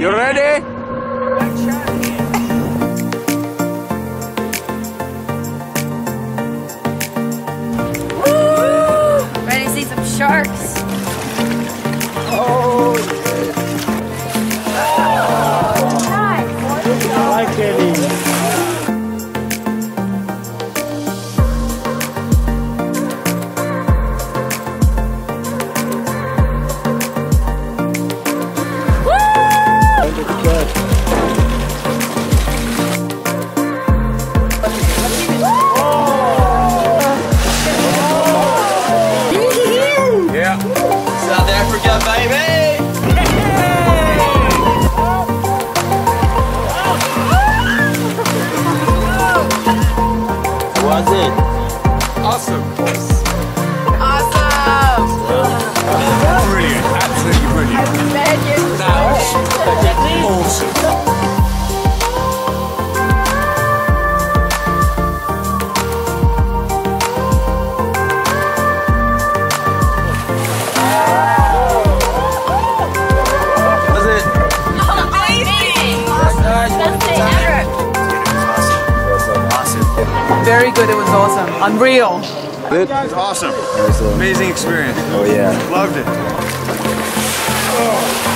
You ready? Ready to see some sharks? Africa, baby! Was it? Awesome. Awesome! Brilliant. Absolutely brilliant. Man, you Very good. It was awesome. Unreal. It's awesome. Amazing experience. Oh yeah. Loved it.